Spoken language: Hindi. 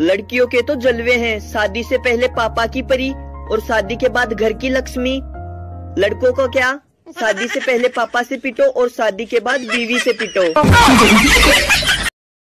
लड़कियों के तो जलवे हैं। शादी से पहले पापा की परी और शादी के बाद घर की लक्ष्मी। लड़कों को क्या? शादी से पहले पापा से पिटो और शादी के बाद बीवी से पिटो।